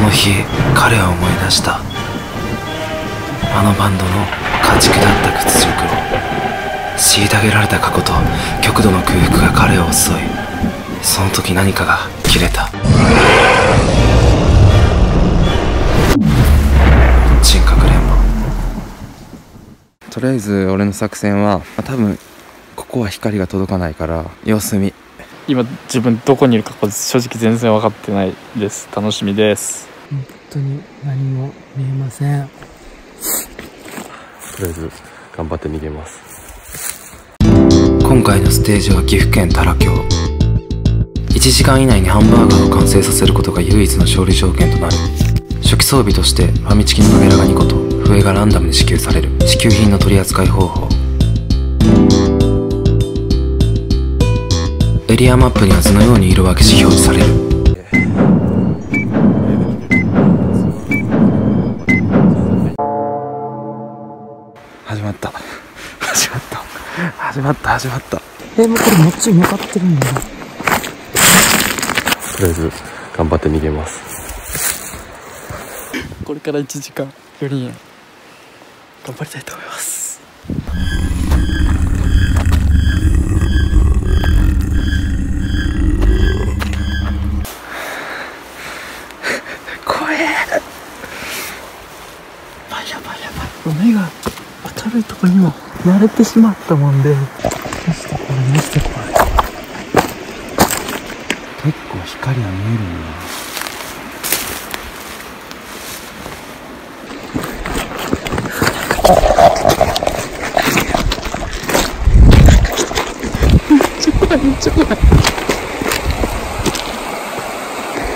その日彼は思い出した。あのバンドの家畜だった屈辱を虐げられた過去と極度の空腹が彼を襲いその時何かが切れた。人格連盟とりあえず俺の作戦は、まあ、多分ここは光が届かないから様子見。今自分どこにいるか正直全然分かってないです。楽しみです本当に何も見えません。とりあえず頑張って逃げます。今回のステージは岐阜県多良峡1時間以内にハンバーガーを完成させることが唯一の勝利条件となる。初期装備としてファミチキのカメラが2個と笛がランダムで支給される。支給品の取り扱い方法。エリアマップには図のように色分けし表示される始まった始まった。えもうこれもっち向かってるんだ。とりあえず頑張って逃げます。これから1時間4人頑張りたいと思います。怖え。やばいやばい目が明るいとこにも慣れてしまったもんで。マジでこれマジで怖い結構光が見えるんだめっちゃ怖い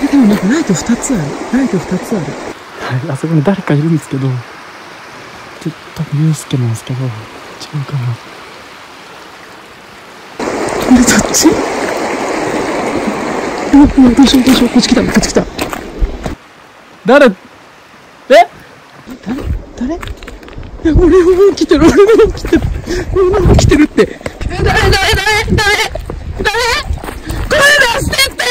えでもなんかライト2つある。ライト2つある。はいあそこに誰かいるんですけど。ちょ多分ユうスケなんですけど違うかなっちどうしようどうしようこっち来たこっち来た。誰？え？誰？誰？いや俺もてる俺も来てる。俺も来てるって。誰？誰？誰？誰？誰？これ出してって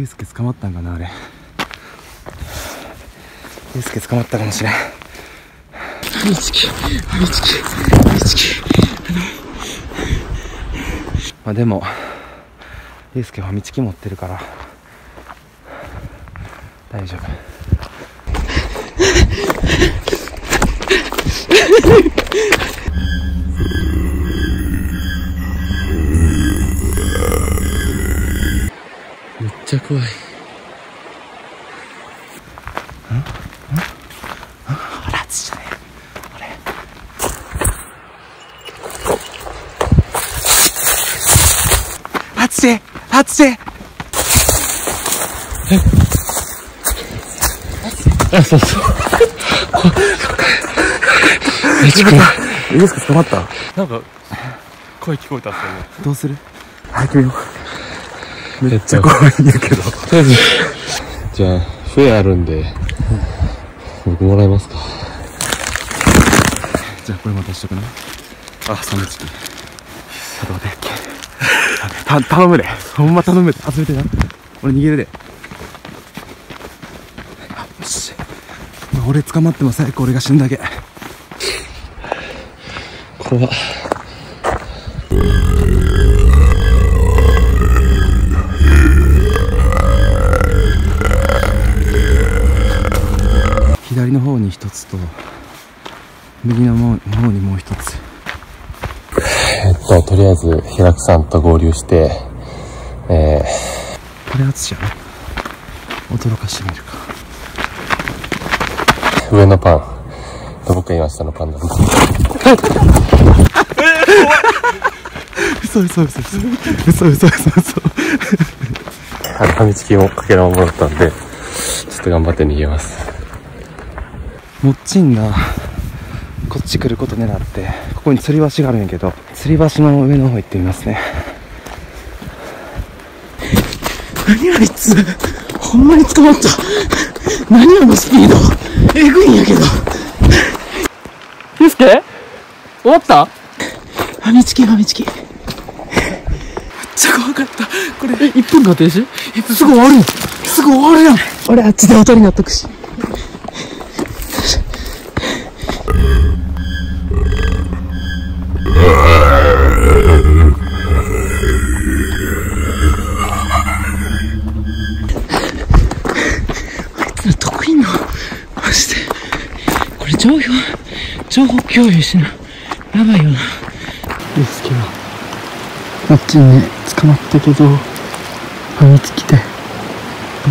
ゆうすけ捕まったんかなあれ。ゆうすけ捕まったかもしれん。ファミチキ。ファミチキ。ファミチキ。まあでもゆうすけは道木持ってるから大丈夫俺熱い熱いめっちゃ怖いゆうすけ捕まった？なんか声聞こえたんですよね。どうする？早く見よう。めめっちゃ怖いんやけど。とりあえずじゃあ笛あるんで僕もらえますか？じゃあこれ渡しとくね。あサムチキちょっと待ってた頼むで。ほんま頼むで。集めてな。俺逃げるで。あよし、まあ、俺捕まっても最悪俺が死んだけ。怖っ。左の方に一つと右の方方にもう一つえっととりあえず平久さんと合流してえこれ淳やな驚かしてみるか。ー、上のパン。と僕が今下のパンな。んで嘘嘘嘘嘘嘘嘘嘘嘘。あのファミチキもかけらももらったんでちょっと頑張って逃げます。もっちんがこっち来ること狙ってここに吊り橋があるんやけど吊り橋の上の方行ってみますね。何あいつ？ほんまに捕まった？何あのスピード？えぐいんやけど。ゆうすけ終わった？ファミチキファミチキ。めっちゃ怖かった。これ。え、1分間停止？すぐ終わるよすぐ終わるやん。俺あっちで音になっとくしあいつら得意のマジでこれ情報情報共有しな。やばいよな。ですけどあっちにね捕まったけどファミチキでなん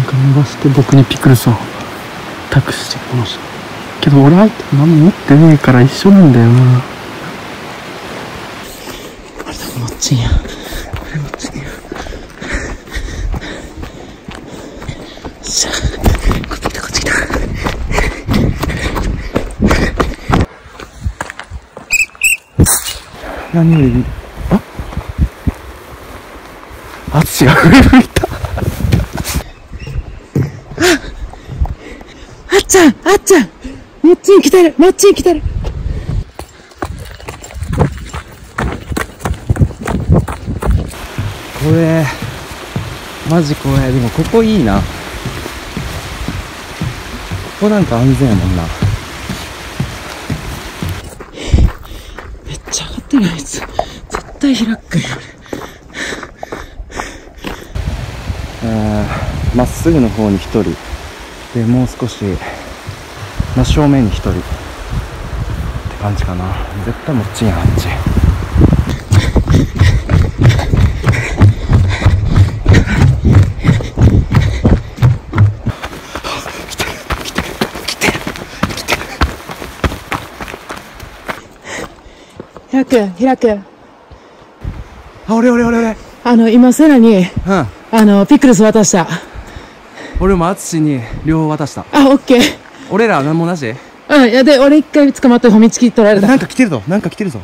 か伸ばして僕にピクルスを託してきました。けど俺相手何も持ってねえから一緒なんだよな。あれ多分もっちんやあれもっちんやよっしゃこっち来たこっち来た何よりあ？あつしが上向いた。あっちゃんあっちゃん。もっちん来てるもっちん来てる。これマジ怖い。でもここいいな。ここなんか安全やもんなってるあいつ。絶対開くよ。あまっすぐの方に1人。でもう少し真正面に1人。って感じかな。絶対もっちんやあっち。開く開くあ俺俺俺俺。あの今セナにうん。あのピクルス渡した。俺も淳に両方渡した。あオッケー。俺らは何もなし？うんいやで俺一回捕まってファミチキ取られた。なんか来てるぞ。なんか来てるぞ。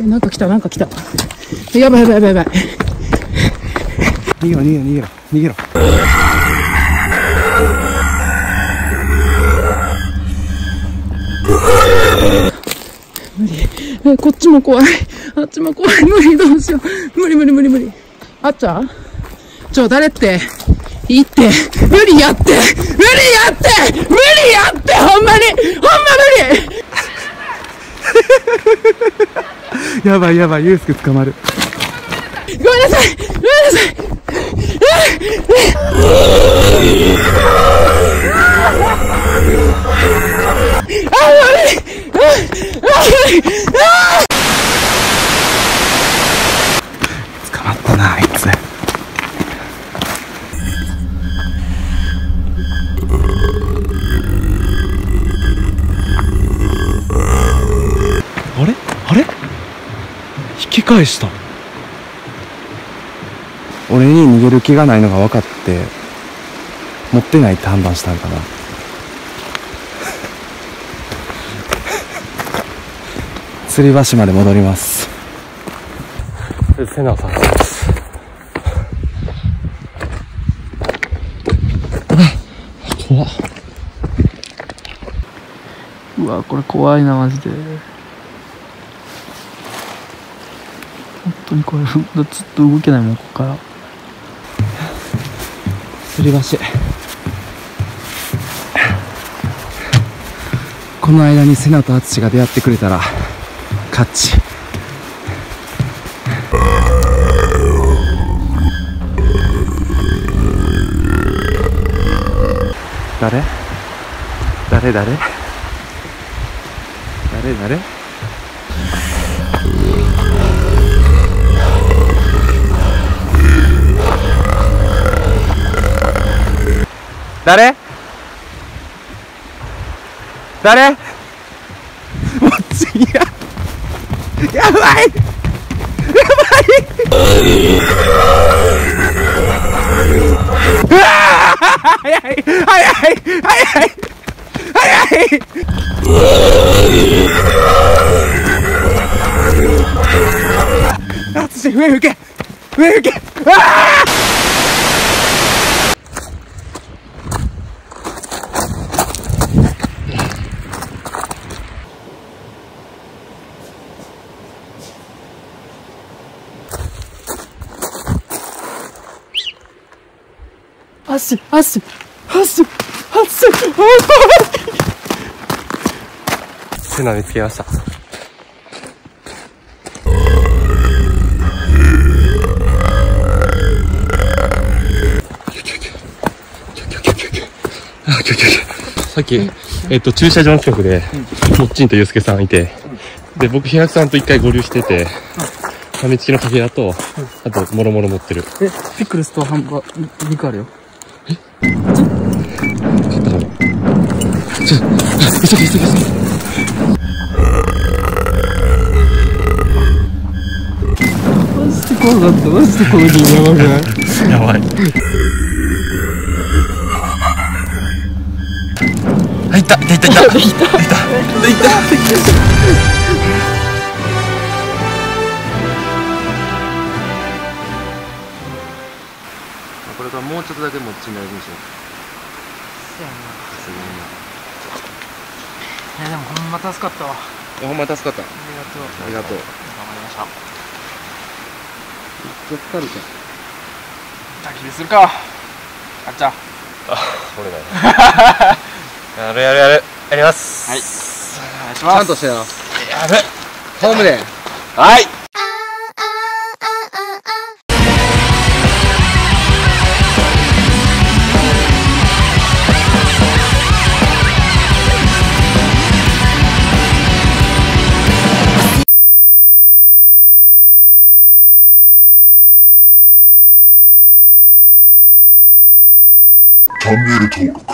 えなんか来たなんか来た。やばいやばいやばいやばい。逃げろ逃げろ逃げろ逃げろえこっちも怖い。あっちも怖い。無理どうしよう。無理無理無理無理。あっちゃ？んちょ誰って？いいって。無理やって。無理やって。無理やって！ほんまに！ほんま無理！やばいやばいユースケ捕まる。ごめんなさい。ごめんなさい捕まったなあいつ。あれ？あれ？引き返した。俺に逃げる気がないのが分かって持ってないって判断したんかな 吊り橋まで戻りますセナさんです怖うわ、これ怖いな、マジで。本当にこれ、ずっと動けないもん、ここから。吊り橋。この間にセナと淳が出会ってくれたら勝ち。誰？誰？誰？誰？誰？誰？誰？もっちや。やばい。やばい。うわー早い早い早い。早いあつし上向け上行け足足足足セナ見つけました。さっき、えっと、駐車場の近くで、もっちんとゆうすけさんいて、で、僕、平久さんと一回合流してて、ファミチキのかけらと、あと、もろもろ持ってる。えピクルスとハンバ肉あるよちょ、急げ急げ急げ。マジで怖かったマジでこの日やばくないやばい。あ、いった、いった、いった、いった。いった、いった。これからもうちょっとだけもっちになるでしょいやでもほんま助かったわ。ほんま助かった。りがとうありがとう。頑張りましたやった。焚き火するかあっちゃこれだよ。やるやるやる。やります。はいお願いしますちゃんとしてな。やる。ホームで。はい。チャンネル登録